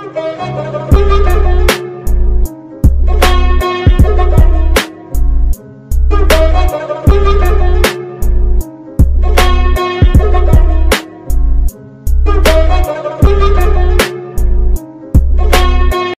Bye.